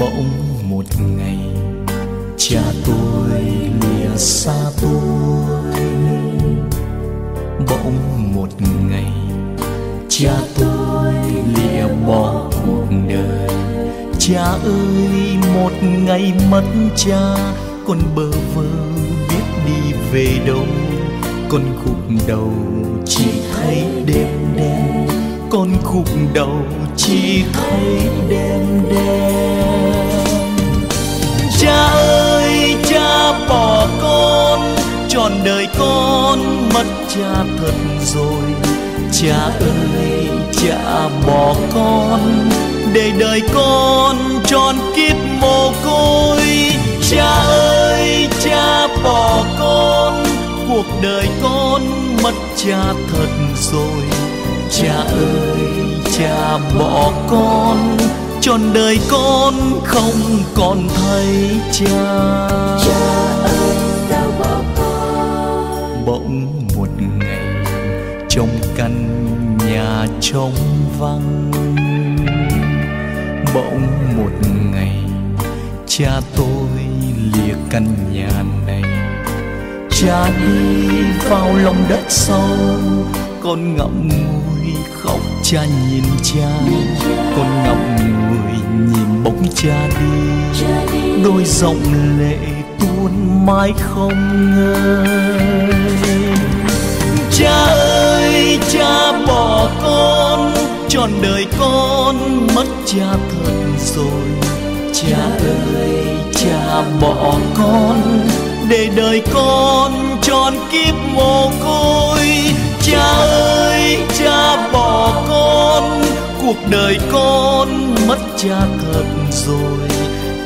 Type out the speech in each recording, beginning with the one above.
bỗng một ngày, cha tôi lìa xa tôi. Bỗng một ngày, cha tôi lìa bỏ cuộc đời. Cha ơi, một ngày mất cha, con bơ vơ biết đi về đâu. Con gục đầu chỉ thấy đêm đen con gục đầu chỉ thấy đêm đen cha ơi, cha bỏ con, trọn đời con mất cha thật rồi. Cha ơi, cha bỏ con, để đời con tròn kiếp mồ côi. Cha ơi, cha bỏ con, cuộc đời con mất cha thật rồi. Cha ơi, cha bỏ con trọn đời con không còn thấy cha. Cha ơi sao bỏ con. Bỗng một ngày trong căn nhà trống vắng. Bỗng một ngày cha tôi lìa căn nhà này. Cha đi vào lòng đất sâu con ngậm ngùi khóc cha. Nhìn cha. Con ngậm ngùi nhìn cha đi. Đi đôi dòng lệ tuôn mãi không ngơi. Cha ơi, cha bỏ con, trọn đời con mất cha thật rồi. Cha ơi, cha bỏ con, để đời con tròn kiếp mồ côi. Cha ơi, cha bỏ con cuộc đời con mất cha thật rồi.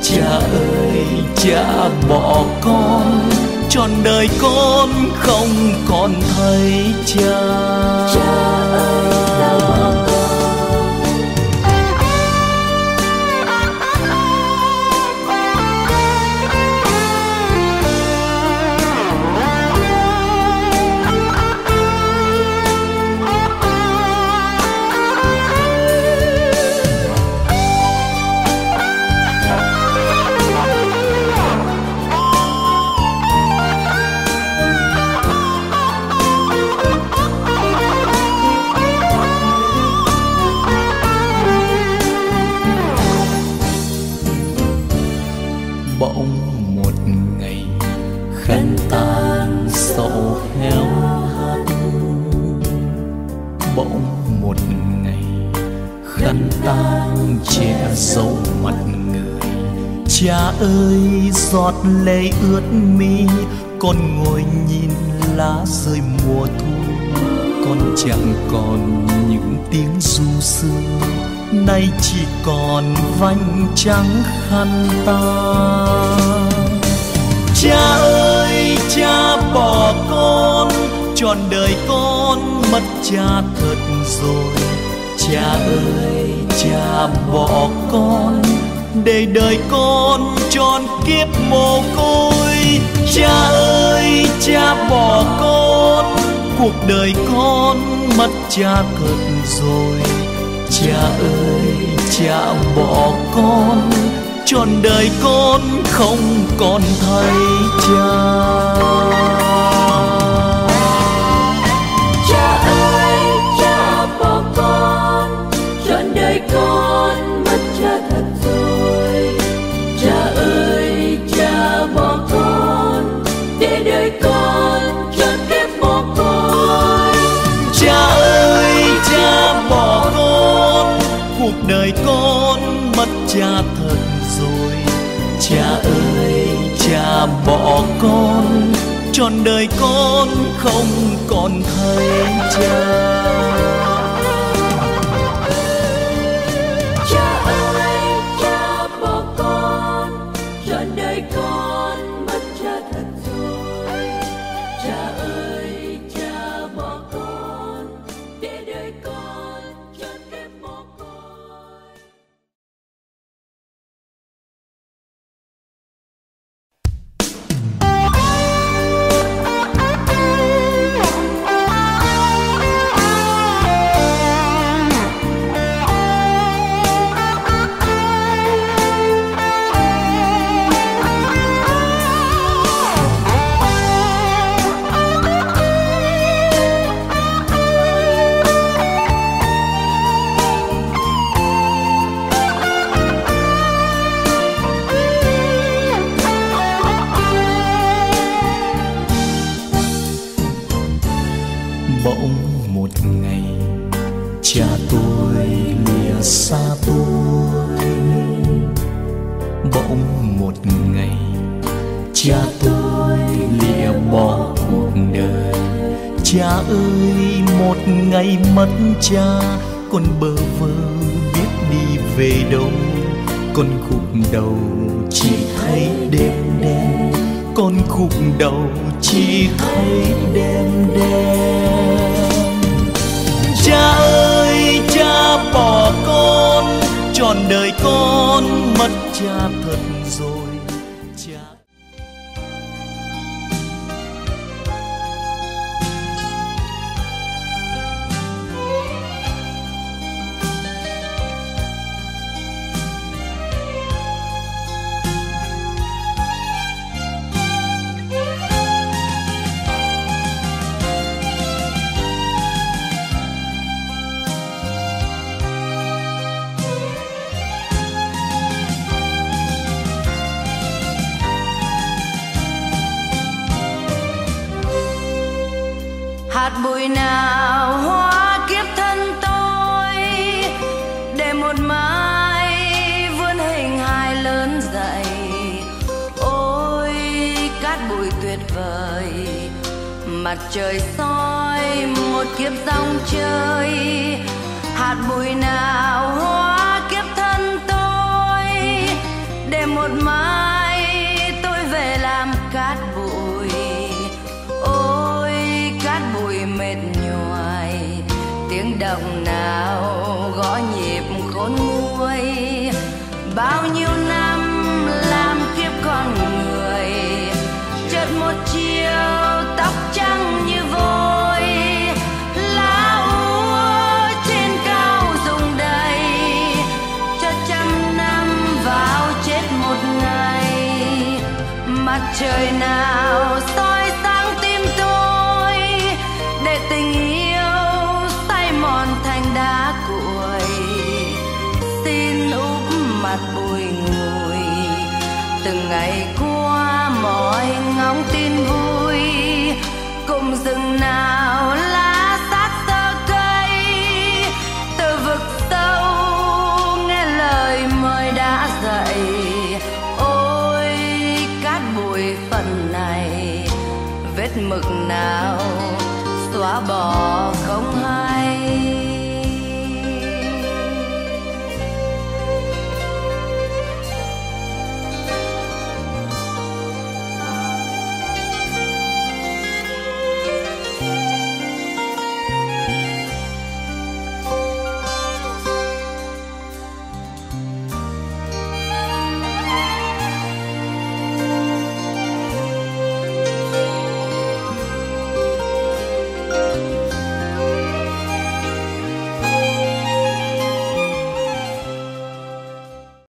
Cha ơi, cha bỏ con, trọn đời con không còn thấy cha. Cha ơi. Bỗng một ngày, khăn tang che dấu mặt người. Cha ơi, giọt lệ ướt mi, con ngồi nhìn lá rơi mùa thu. Con chẳng còn những tiếng du sương nay chỉ còn vành trắng khăn ta cha ơi, cha bỏ con trọn đời con mất cha thật rồi. Cha ơi, cha bỏ con để đời con tròn kiếp mồ côi. Cha ơi, cha bỏ con, cuộc đời con mất cha thật rồi. Cha ơi, cha bỏ con, trọn đời con không còn thấy cha cha. Cha bỏ con trọn đời con không còn thấy cha. Ngày. Cha tôi lìa bỏ cuộc đời. Cha ơi, một ngày mất cha, con bơ vơ biết đi về đâu. Con khúc đầu chỉ thấy đêm đen, con khúc đầu chỉ thấy đêm đen. Cha ơi, cha bỏ con, trọn đời con mất cha thật rồi. Một mai vươn hình hài lớn dậy. Ôi, cát bụi tuyệt vời, mặt trời soi một kiếp dòng chơi. Hạt bụi nào hóa kiếp thân tôi, để một mai mặt trời